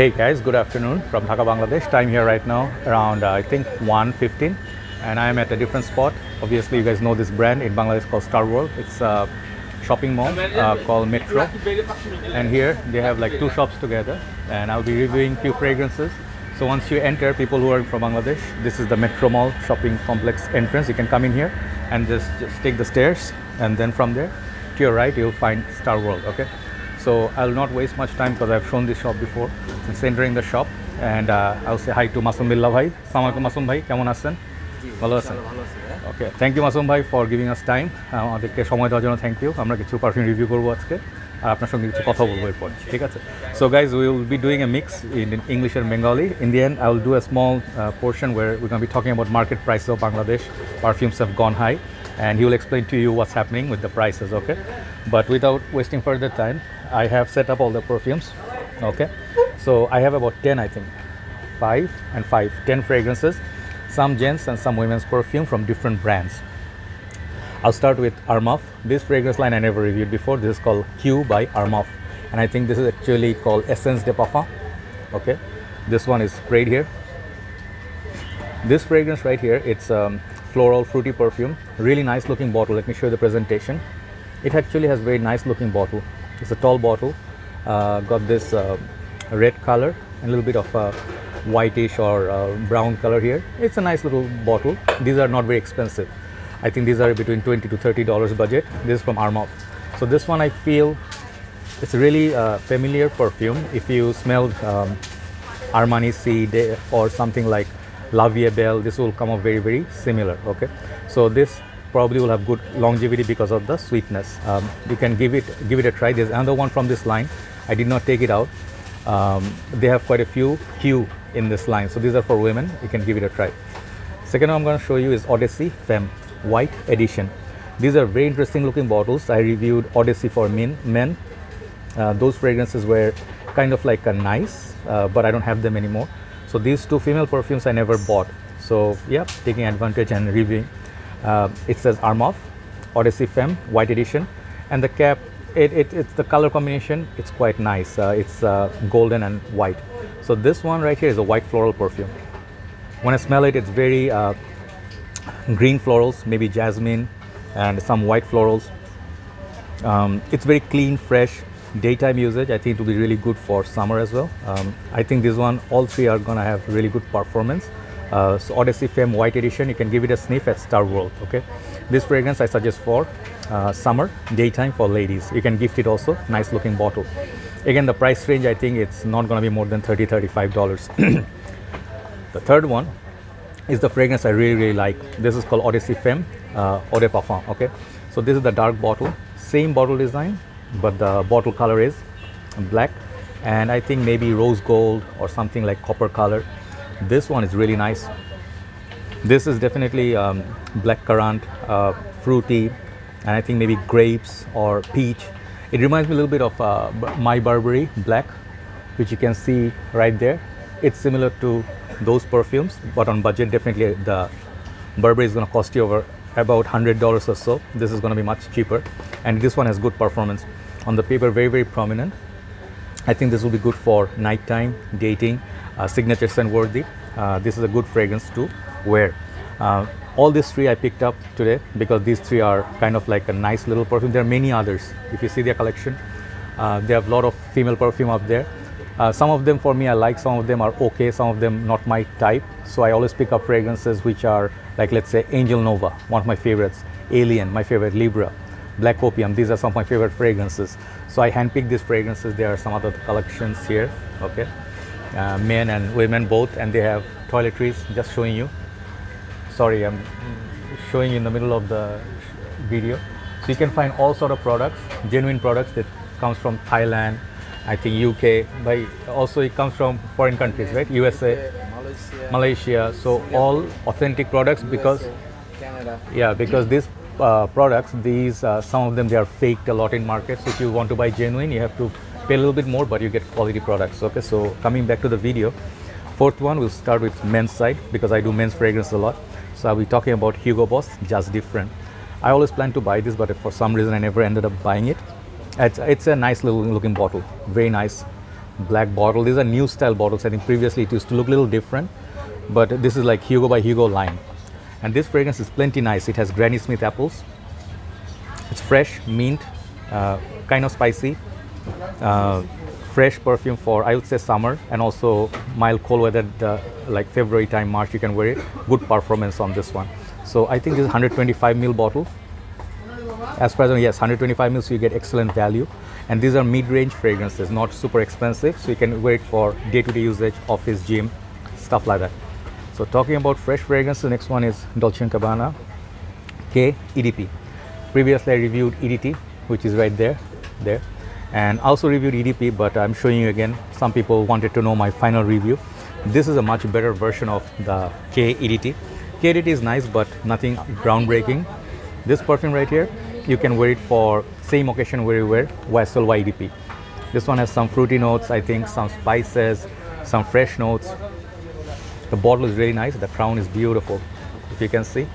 Hey guys, good afternoon from Dhaka, Bangladesh. Time here right now around uh, I think 1:15, and I am at a different spot. Obviously, you guys know this brand in Bangladesh called Star World. It's a shopping mall uh, called Metro, and here they have like two shops together. And I'll be reviewing few fragrances. So once you enter, people who are from Bangladesh, this is the Metro Mall shopping complex entrance. You can come in here and just, just take the stairs, and then from there to your right you'll find Star World. Okay. So I'll not waste much time because I've shown this shop before. Since entering the shop and uh, I'll say hi to Masum Billah bhai. Assalamu alaikum Masum bhai, কেমন আছেন? ভালো আছেন? ওকে thank you Masum ভাই for giving us time আমাদেরকে সময় দেওয়ার জন্য thank you আমরা কিছু পারফিউম রিভিউ করব আজকে আর আপনার সঙ্গে কিছু কথা বলব এরপর ঠিক আছে so guys we will be doing a mix in English and Bengali in the end I will do a small portion where we can be talking about market price of Bangladesh perfumes have gone high and he will explain to you what's happening with the prices okay but without wasting further time i have set up all the perfumes okay? So i have about 10 i think. 5 and 5 10 fragrances some gents and some women's perfume from different brands. I'll start with armaf this fragrance line i never reviewed before. This is called q by armaf and i think this is actually called essence de parfum okay? This one is sprayed here. This fragrance right here it's um, floral fruity perfume. Really nice looking bottle. Let me show you the presentation. It actually has very nice looking bottle it's a tall bottle. Uh, got this uh, red color and a little bit of uh, whitish or uh, brown color here. It's a nice little bottle. These are not very expensive. I think these are between 20 to 30 dollars budget. This is from armaf so this one i feel it's really a familiar perfume. If you smelled um, armani seed or something like La Vie Belle, this will come up very, very similar. Okay, so this probably will have good longevity because of the sweetness. Um, you can give it give it a try. There's another one from this line. I did not take it out. Um, they have quite a few Q in this line, so these are for women. You can give it a try. Second one I'm going to show you is Odyssey Femme White Edition. These are very interesting looking bottles. I reviewed Odyssey for men. men. Uh, those fragrances were kind of like a nice, uh, but I don't have them anymore. So these two female perfumes I never bought. So yeah, taking advantage and reviewing. Uh, it says Armaf, Odyssey Femme, white edition, and the cap. It, it, it's the color combination. It's quite nice. Uh, it's uh, golden and white. So this one right here is a white floral perfume. When I smell it, it's very uh, green florals, maybe jasmine, and some white florals. Um, it's very clean, fresh, daytime usage i think it will be really good for summer as well um, i think this one all three are gonna have really good performance uh, odyssey femme white edition you can give it a sniff at star world okay? This fragrance i suggest for uh, summer daytime for ladies. You can gift it also nice looking bottle. Again the price range i think it's not going to be more than 30 35 dollars. The third one is the fragrance i really really like. This is called odyssey femme uh, eau de parfum okay? So this is the dark bottle same bottle design but the bottle color is black and I think maybe rose gold or something like copper color. This one is really nice. This is definitely um, black currant, uh, fruity, and I think maybe grapes or peach. It reminds me a little bit of uh, My Burberry Black, which you can see right there. It's similar to those perfumes, but on budget, definitely the Burberry is going to cost you over about $100 or so. This is going to be much cheaper. And this one has good performance on the paper very very prominent i think this will be good for nighttime dating signature scent worthy uh, this is a good fragrance to wear uh, all these three i picked up today because these three are kind of like a nice little perfume there are many others if you see their collection they have a lot of female perfume up there uh, some of them for me I like, some of them are okay, some of them not my type. So I always pick up fragrances which are like let's say Angel Nova, one of my favorites, Alien, my favorite Libre, Black Opium. These are some of my favorite fragrances. So I handpick these fragrances. There are some other collections here, okay? Uh, men and women both, and they have toiletries, just showing you. Sorry, I'm showing in the middle of the video. So you can find all sort of products, genuine products that comes from Thailand, I think UK, but also it comes from foreign countries, right? USA, Malaysia, Malaysia. So all authentic products because Canada. yeah, because these uh, products, these uh, some of them they are faked a lot in markets. If you want to buy genuine, you have to pay a little bit more, but you get quality products. Okay, so coming back to the video, fourth one we'll start with men's side because I do men's fragrance a lot. So I'll be talking about Hugo Boss, just different. I always planned to buy this, but for some reason I never ended up buying it. It's, it's a nice little looking bottle, very nice, black bottle. These are new style bottles. I think previously it used to look a little different, but this is like Hugo by Hugo line. And this fragrance is plenty nice. It has Granny Smith apples. It's fresh, mint, uh, kind of spicy, uh, fresh perfume for I would say summer and also mild cold weather like February time, March you can wear it. Good performance on this one. So I think this is 125 ml bottle. As far as yes, 125 ml, so you get excellent value. And these are mid-range fragrances, not super expensive, so you can wear it for day-to-day usage, office, gym, stuff like that. So talking about fresh fragrance, the next one is Dolce & Gabbana K EDP. Previously I reviewed EDT, which is right there, there. And also reviewed EDP, but I'm showing you again. Some people wanted to know my final review. This is a much better version of the K EDT. K EDT is nice, but nothing groundbreaking. This perfume right here, you can wear it for same occasion where you wear YSL Y EDP. This one has some fruity notes, I think, some spices, some fresh notes. The bottle is really nice. The crown is beautiful. If you can see,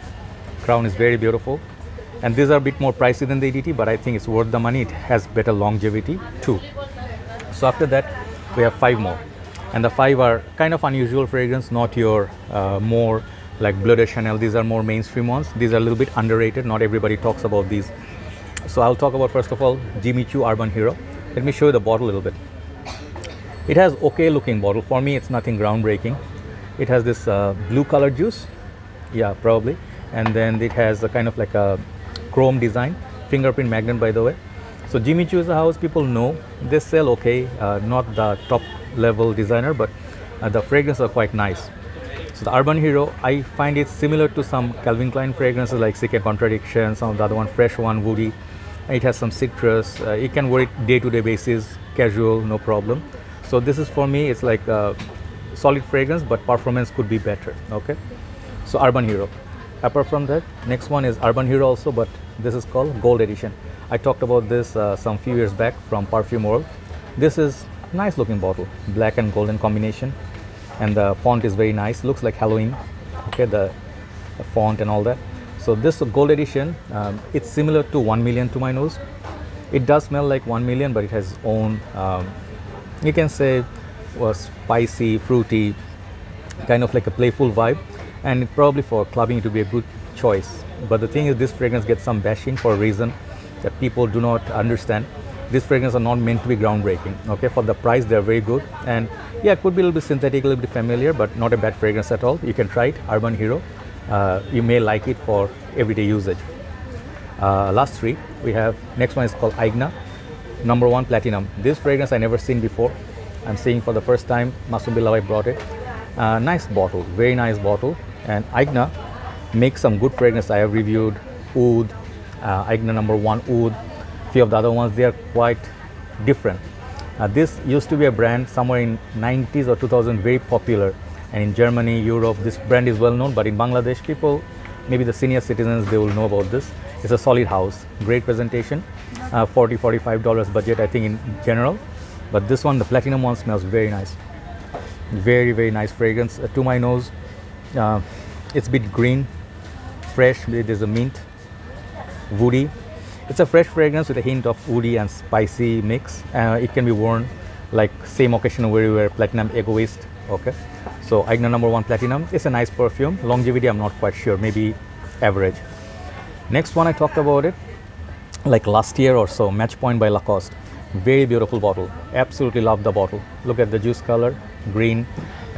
crown is very beautiful. And these are a bit more pricey than the EDT, but I think it's worth the money. It has better longevity too. So after that, we have five more. And the five are kind of unusual fragrance, not your uh, more like Bleu de Chanel. These are more mainstream ones. These are a little bit underrated. Not everybody talks about these. So I'll talk about first of all Jimmy Choo Urban Hero. Let me show you the bottle a little bit. It has okay looking bottle. For me, it's nothing groundbreaking. It has this uh, blue color juice. Yeah, probably. And then it has a kind of like a chrome design, fingerprint magnet by the way. So Jimmy Choo is a house people know. They sell okay, uh, not the top level designer, but uh, the fragrances are quite nice. So the Urban Hero, I find it similar to some Calvin Klein fragrances like CK Contradiction, some of the other one, Fresh One, Woody. It has some citrus. Uh, you can wear it day-to-day basis, casual, no problem. So this is for me, it's like a solid fragrance, but performance could be better. Okay. So Urban Hero. Apart from that, next one is Urban Hero also, but this is called Gold Edition. I talked about this uh, some few years back from Perfume World. This is nice looking bottle, black and golden combination and the font is very nice looks like Halloween okay the, the font and all that so this gold edition um, it's similar to 1 million to my nose it does smell like 1 million but it has own um, you can say was spicy fruity kind of like a playful vibe and probably for clubbing it would be a good choice. But the thing is this fragrance gets some bashing for a reason that people do not understand. These fragrances are not meant to be groundbreaking okay? For the price they're very good. And yeah it could be a little bit synthetic a little bit familiar but not a bad fragrance at all. You can try it urban hero. Uh, you may like it for everyday usage. Uh, last three we have next one is called Aigner. Number one platinum. This fragrance i never seen before. I'm seeing for the first time Masum Billah bhai brought it. Uh, nice bottle very nice bottle and Aigner makes some good fragrance i have reviewed oud uh, Aigner number one oud few of the other ones, they are quite different. Uh, this used to be a brand somewhere in 90s or 2000 very popular and in Germany, Europe, this brand is well known, but in Bangladesh, people, maybe the senior citizens, they will know about this. It's a solid house, great presentation, uh, 40 $45 budget, I think in general. But this one, the platinum one smells very nice. Very, very nice fragrance. Uh, to my nose, uh, it's a bit green, fresh, there's a mint, woody, it's a fresh fragrance with a hint of woody and spicy mix. Uh, it can be worn like same occasion where you wear platinum Egoiste. Okay, so Aigner number one platinum. It's a nice perfume. Longevity, I'm not quite sure. Maybe average. Next one I talked about it like last year or so. Match Point by Lacoste. Very beautiful bottle. Absolutely love the bottle. Look at the juice color, green.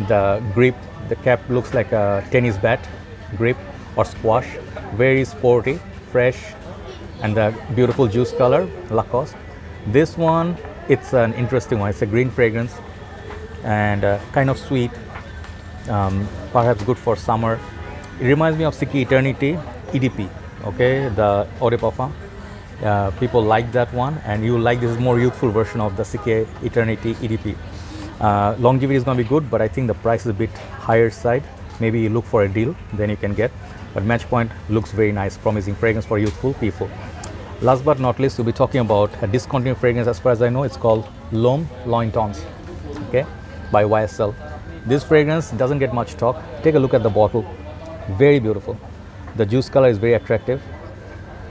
The grip, the cap looks like a tennis bat grip or squash. Very sporty, fresh, and the beautiful juice color Lacoste. This one, it's an interesting one. It's a green fragrance and uh, kind of sweet, um, perhaps good for summer. It reminds me of CK Eternity EDP, okay, the Eau de Parfum. Uh, people like that one and you like this more youthful version of the CK Eternity EDP. Uh, longevity is going to be good, but I think the price is a bit higher side. Maybe you look for a deal, then you can get. But Matchpoint looks very nice, promising fragrance for youthful people. Last but not least, we'll be talking about a discontinued fragrance as far as I know. It's called L'Homme L'Intense, okay, by YSL. This fragrance doesn't get much talk. Take a look at the bottle. Very beautiful. The juice color is very attractive.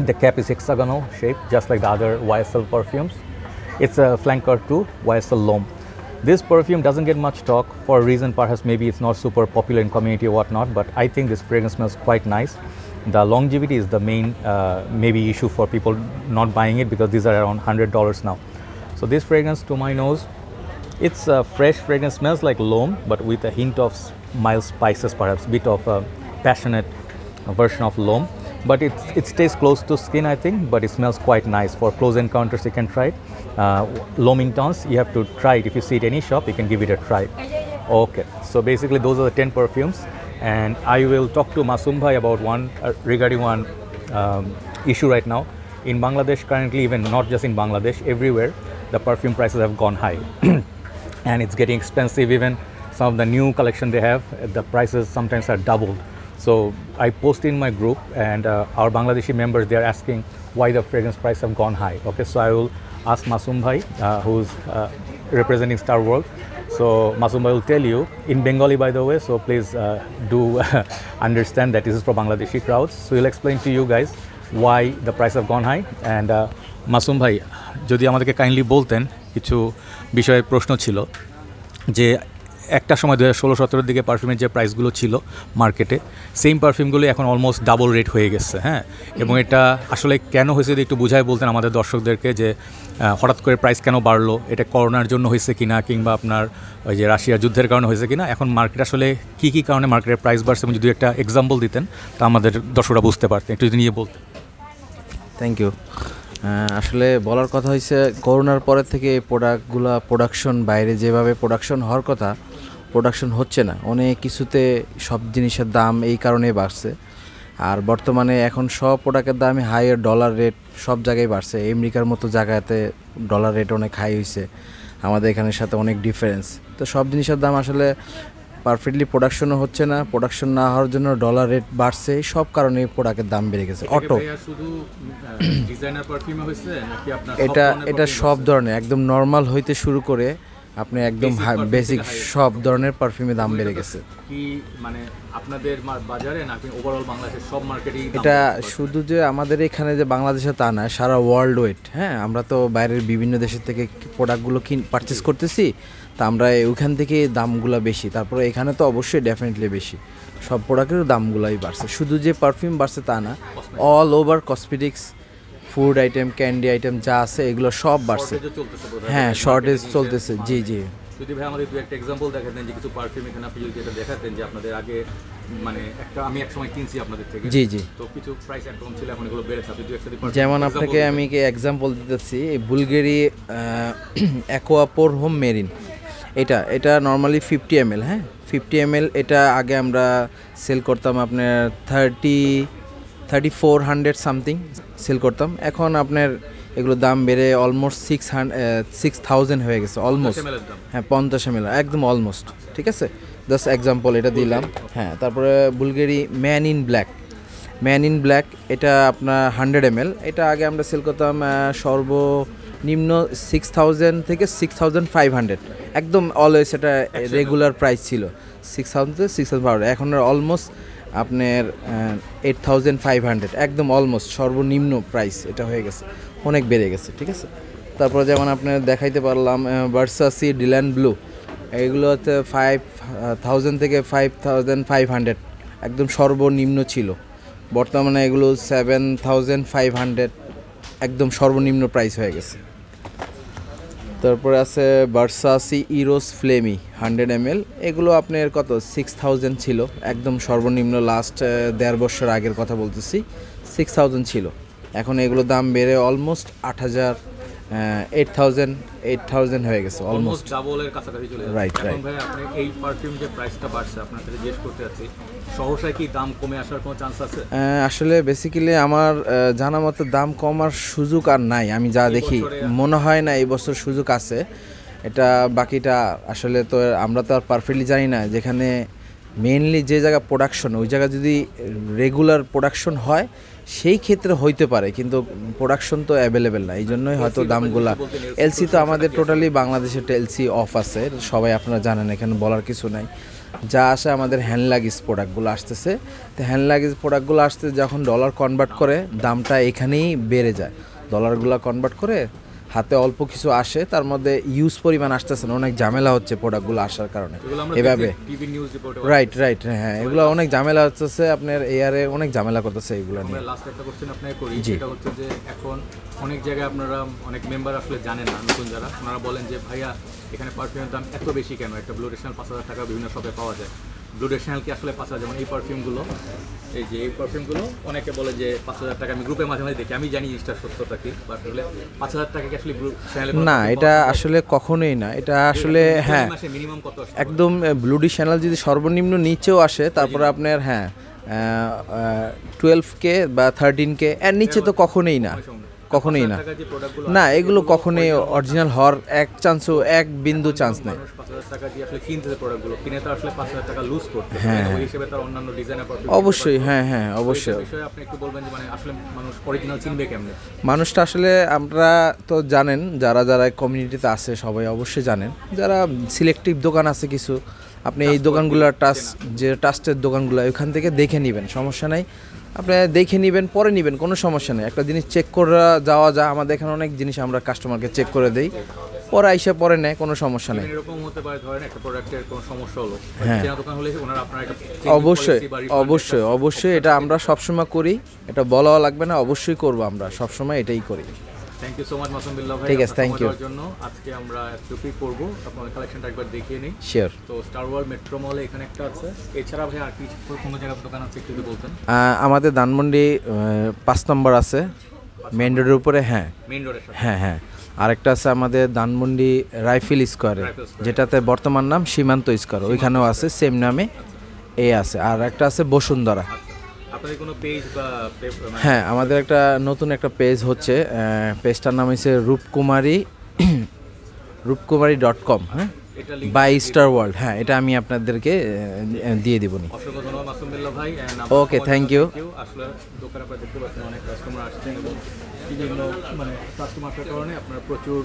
The cap is hexagonal shape, just like the other YSL perfumes. It's a flanker to YSL L'Homme. This perfume doesn't get much talk for a reason, perhaps maybe it's not super popular in community or whatnot, but I think this fragrance smells quite nice. The longevity is the main uh, maybe issue for people not buying it because these are around $100 now. So this fragrance to my nose, it's a fresh fragrance, smells like L'Homme, but with a hint of mild spices, perhaps bit of a passionate version of L'Homme. But it, it stays close to skin, I think, but it smells quite nice. For close encounters, you can try it. Uh, L'Homme intense, you have to try it. If you see it any shop, you can give it a try. Okay, so basically those are the 10 perfumes. And I will talk to Masum Bhai about one uh, regarding one um, issue right now. In Bangladesh, currently, even not just in Bangladesh, everywhere, the perfume prices have gone high. and it's getting expensive even some of the new collection they have the prices sometimes are doubled so i post in my group and uh, our bangladeshi members they are asking why the fragrance price have gone high okay so i will ask masum bhai uh, who's uh, representing star world so masum bhai will tell you in bengali by the way so please uh, do understand that this is for bangladeshi crowds so he'll explain to you guys why the price have gone high and uh, Masum ভাই যদি আমাদেরকে kindly বলতেন কিছু বিষয়ে প্রশ্ন ছিল যে একটা সময় দু হাজার ষোলো সতেরোর দিকে পারফিউমের যে প্রাইসগুলো ছিল মার্কেটে সেম পারফিউমগুলো এখন অলমোস্ট ডাবল রেট হয়ে গেছে হ্যাঁ? এবং এটা আসলে কেন হয়েছে যদি একটু বুঝাই বলতেন আমাদের দর্শকদেরকে যে হঠাৎ করে প্রাইস কেন বাড়লো এটা করোনার জন্য হয়েছে কিনা কিংবা আপনার ওই যে রাশিয়া যুদ্ধের কারণে হয়েছে কিনা এখন মার্কেট আসলে কী কী কারণে মার্কেটের প্রাইস বাড়ছে এবং যদি একটা এক্সাম্পল দিতেন তা আমাদের দর্শকরা বুঝতে পারতেন একটু যদি নিয়ে বলতেন। থ্যাংক ইউ আসলে বলার কথা হয়েছে করোনার পরের থেকে এই প্রোডাক্টগুলো প্রোডাকশন বাইরে যেভাবে প্রোডাকশন হওয়ার কথা প্রোডাকশন হচ্ছে না। অনেক কিছুতে সব জিনিসের দাম এই কারণেই বাড়ছে। আর বর্তমানে এখন সব প্রোডাক্টের দামই হাইয়ের ডলার রেট সব জায়গায় বাড়ছে। আমেরিকার মতো জায়গাতে ডলার রেট অনেক হাই হয়েছে আমাদের এখানের সাথে অনেক ডিফারেন্স তো সব জিনিসের দাম আসলে পারফেক্টলি প্রোডাকশনও হচ্ছে না। প্রোডাকশন না হওয়ার জন্য ডলার রেট বাড়ছে। সব কারণে প্রোডাক্টের দাম বেড়ে গেছে। অটো এটা এটা সব ধরনের। একদম নর্মাল হইতে শুরু করে আপনি একদম বেসিক সব ধরনের পারফিউমে দাম বেড়ে গেছে। কি মানে আপনাদের বাজারে নাকি ওভারঅল বাংলাদেশের সব মার্কেটেই এটা শুধু যে আমাদের এখানে যে বাংলাদেশে তা না সারা ওয়ার্ল্ড ওয়েট হ্যাঁ? আমরা তো বাইরের বিভিন্ন দেশের থেকে প্রোডাক্টগুলো কিন পারচেস করতেছি তা আমরা ওইখান থেকে দামগুলো বেশি। তারপরে এখানে তো অবশ্যই ডেফিনেটলি বেশি। সব প্রোডাক্টের দামগুলোই বাড়ছে। শুধু যে পারফিউম বাড়ছে তা না all over cosmetics food item candy item যা আছে এগুলো সব বাড়ছে। হ্যাঁ শর্টেজ চলতেছে। জি জি। যদি ভাই আমাদের দু একটা এক্সাম্পল দেখাতেন যে কিছু পারফিউম এখানে আপনি যদি এটা দেখাতেন যে আপনাদের আগে মানে একটা আমি এক সময় কিনছি আপনাদের থেকে। জি জি। তো কিছু প্রাইস একরকম ছিল এখন এগুলো বেড়েছে। আপনি দু একটা যেমন আপনাকে। আমি এক্সাম্পল দিতেছি বুলগেরি অ্যাকোয়াপোর হোম মেরিন এটা এটা নর্মালি ফিফটি এম হ্যাঁ? ফিফটি এম এটা আগে আমরা সেল করতাম আপনার thirty thirty four hundred something sell করতাম। এখন আপনার এগুলোর দাম বেড়ে অলমোস্ট সিক্স সিক্স থাউজেন্ড হয়ে গেছে অলমোস্ট 50 ml এর দাম। হ্যাঁ পঞ্চাশ এম একদম অলমোস্ট ঠিক আছে? জাস্ট এক্সাম্পল এটা দিলাম। হ্যাঁ তারপরে Bvlgari man in black man in black এটা আপনার হান্ড্রেড এম এটা আগে আমরা সেল করতাম সর্বনিম্ন সিক্স থাউজেন্ড থেকে সিক্স থাউজেন্ড ফাইভ হান্ড্রেড একদম অলওয়েজ এটা রেগুলার প্রাইস ছিল। সিক্স থাউজেন্ড থেকে সিক্স থাউজেন্ড ফাইভ হান্ড্রেড এখন অলমোস্ট আপনার এইট থাউজেন্ড ফাইভ হান্ড্রেড একদম অলমোস্ট সর্বনিম্ন প্রাইস এটা হয়ে গেছে, অনেক বেড়ে গেছে, ঠিক আছে? তারপর যেমন আপনার দেখাইতে পারলাম ভার্সাসি ডিল্যান্ড ব্লু এগুলো হচ্ছে ফাইভ থাউজেন্ড থেকে ফাইভ থাউজেন্ড ফাইভ হান্ড্রেড একদম সর্বনিম্ন ছিল। বর্তমানে এগুলো সেভেন থাউজেন্ড ফাইভ হান্ড্রেড একদম সর্বনিম্ন প্রাইস হয়ে গেছে। তারপরে আছে বার্সাসি ইরোস ফ্লেমি হান্ড্রেড এম এগুলো আপনার কত? সিক্স থাউজেন্ড ছিল। একদম সর্বনিম্ন লাস্ট দেড় বছর আগের কথা বলতেছি। সিক্স থাউজেন্ড ছিল। এখন এগুলো দাম বেড়ে অলমোস্ট আট হাজার এইট থাউজেন্ড এইট থাউজেন্ড হয়ে গেছে অলমোস্ট ডাবলের কাছাকাছি চলে এখন right. ভাই আপনি এই পারফিউম যে প্রাইসটা বাড়ছে আপনার কাছে জিজ্ঞেস করতে যাচ্ছি সহসায় কি দাম কমে আসার কোনো চান্স আছে? আসলে বেসিক্যালি আমার জানা মতো দাম কমার সুযোগ আর নাই আমি যা দেখি। মনে হয় না এই বছর সুযোগ আছে। এটা বাকিটা আসলে তো আমরা তো আর পারফেক্টলি জানি না যেখানে মেইনলি যে জায়গা প্রোডাকশন ওই জায়গা যদি রেগুলার প্রোডাকশন হয় সেই ক্ষেত্রে হইতে পারে কিন্তু প্রোডাকশন তো অ্যাভেলেবেল না এই জন্যই হয়তো দামগুলা এলসি তো আমাদের টোটালি বাংলাদেশে এলসি অফ আছে সবাই আপনারা জানেন এখানে বলার কিছু নাই। যা আসে আমাদের হ্যান্ড লাগেজ প্রোডাক্টগুলো আসতেছে তো হ্যান্ড লাগেজ প্রোডাক্টগুলো আসতে যখন ডলার কনভার্ট করে দামটা এখানেই বেড়ে যায়। ডলারগুলো কনভার্ট করে হাতে অল্প কিছু আসে তার মধ্যে ইউজ পরিমাণ আসতেছে না অনেক ঝামেলা হচ্ছে প্রোডাক্টগুলো আসার কারণে। এভাবে। নিউজ রিপোর্টে রাইট রাইট হ্যাঁ এগুলো অনেক ঝামেলা হচ্ছে আপনার এয়ারে অনেক ঝামেলা করতেছে এগুলো নিয়ে। লাস্ট একটা কোশ্চেন আপনাকে করি। সেটা হচ্ছে যে এখন অনেক জায়গায় আপনারা অনেক মেম্বার আসলে জানেন না নতুন যারা। ওনারা বলেন যে ভাইয়া এখানে পারফিউমের দাম এত বেশি কেন? একটা ব্লু রেশনাল পাঁচ হাজার টাকা বিভিন্ন শপে পাওয়া যায়। ব্লু রেশনাল কি আসলে পাঁচ হাজার? যেমন এই পারফিউমগুলো এই যে এই পারফিউমগুলো অনেকে বলে যে পাঁচ হাজার টাকা আমি গ্রুপে মাঝে মাঝে দেখি। আমি জানি জিনিসটা সত্যতা কি বাট আসলে পাঁচ হাজার টাকা কি আসলে না এটা আসলে কখনোই না। এটা আসলে হ্যাঁ মিনিমাম কত একদম ব্লুডি চ্যানেল যদি সর্বনিম্ন নিচেও আসে তারপরে আপনার হ্যাঁ টুয়েলভ কে বা থার্টিন কে এর নিচে তো কখনোই না। কখনোই না। না এগুলো কখনোই অরিজিনাল হওয়ার এক চান্সও এক বিন্দু চান্স নেই। হ্যাঁ, হ্যাঁ। অবশ্যই হ্যাঁ হ্যাঁ অবশ্যই। মানুষটা আসলে আমরা তো জানেন যারা যারা কমিউনিটিতে আছে সবাই অবশ্যই জানেন। যারা সিলেক্টিভ দোকান আছে কিছু আপনি এই দোকানগুলোর টাস যে টাস্টের দোকানগুলো ওইখান থেকে দেখে নেবেন সমস্যা নাই। আপনি দেখে নেবেন পরে নেবেন কোনো সমস্যা নেই। একটা জিনিস চেক করে যাওয়া যায় আমাদের এখানে অনেক জিনিস আমরা কাস্টমারকে চেক করে দেই। পরে আইসে পরে নেয় কোনো সমস্যা নেই। এরকম হতে পারে ধরেন একটা প্রোডাক্টের কোনো সমস্যা হলো। হ্যাঁ। অবশ্যই অবশ্যই অবশ্যই এটা আমরা সবসময় করি। এটা বলাও লাগবে না অবশ্যই করব আমরা। সবসময় এটাই করি। Thank you so much Masum Billah ভাই ঠিক আছে, you. দেওয়ার জন্য আজকে আমরা এতটুকুই করব আপনার কালেকশনটা একবার দেখিয়ে নিই। শিওর তো স্টার ওয়ার্ল্ড মেট্রো মলে এখানে একটা আছে। এছাড়া ভাই আর কি কোনো জায়গার দোকান আছে একটু বলতেন? আমাদের ধানমন্ডি পাঁচ নম্বর আছে। মেন রোডের উপরে হ্যাঁ। মেইন রোডের হ্যাঁ হ্যাঁ। আরেকটা আছে আমাদের ধানমন্ডি রাইফেল স্কোয়ারে। রাইফেল স্কোয়ারে। যেটাতে বর্তমান নাম সীমান্ত স্কোয়ার। ওইখানেও আছে সেম নামে এ আছে। আর একটা আছে বসুন্ধরা। আপনাদের কোনো পেজ বা মানে হ্যাঁ আমাদের একটা নতুন একটা পেজ হচ্ছে পেজটার নাম হচ্ছে রূপকুমারী রূপকুমারী ডট কম হ্যাঁ বাই স্টার ওয়ার্ল্ড হ্যাঁ এটা আমি আপনাদেরকে দিয়ে দিব নি. আসলে দোকানে আপনারা দেখতে পাচ্ছেন অনেক কাস্টমার আসছেন এবং বিভিন্ন মানে কাস্টমার কারণে আপনার প্রচুর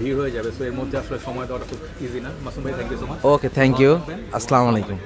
ভিড় হয়ে যাবে। সো এর মধ্যে আসলে সময় দেওয়াটা খুব ইজি না। মাসুম ভাই thank you so much okay thank you আসসালামু আলাইকুম।